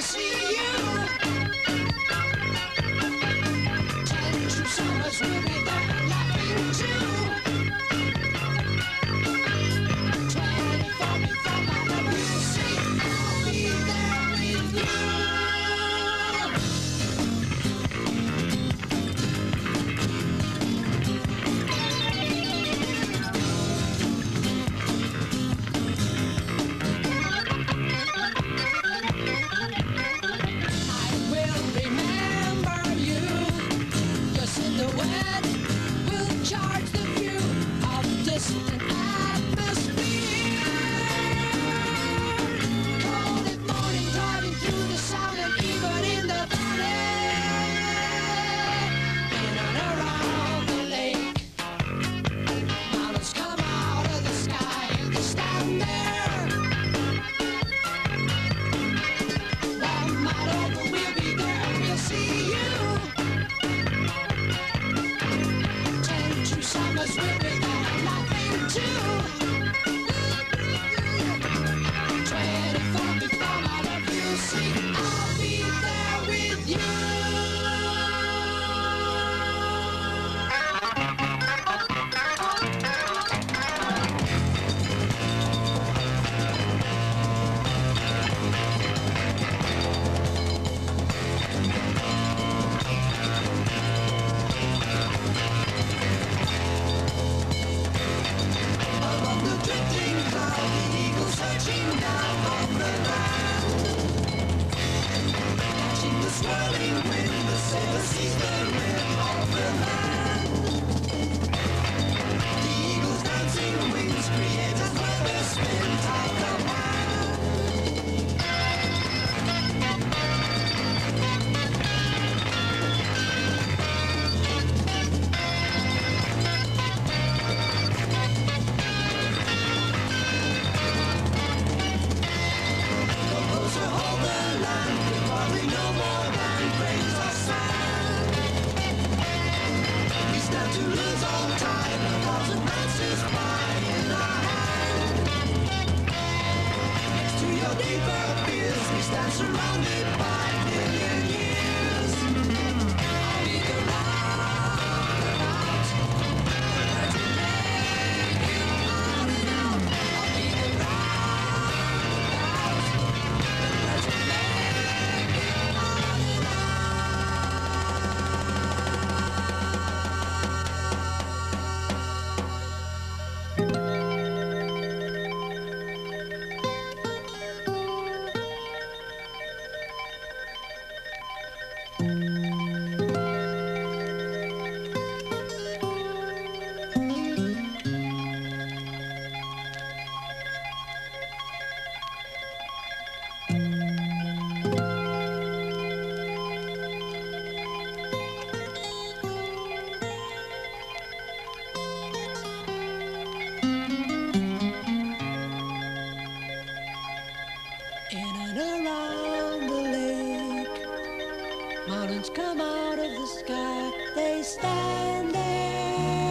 see you. Mountains come out of the sky, they stand there.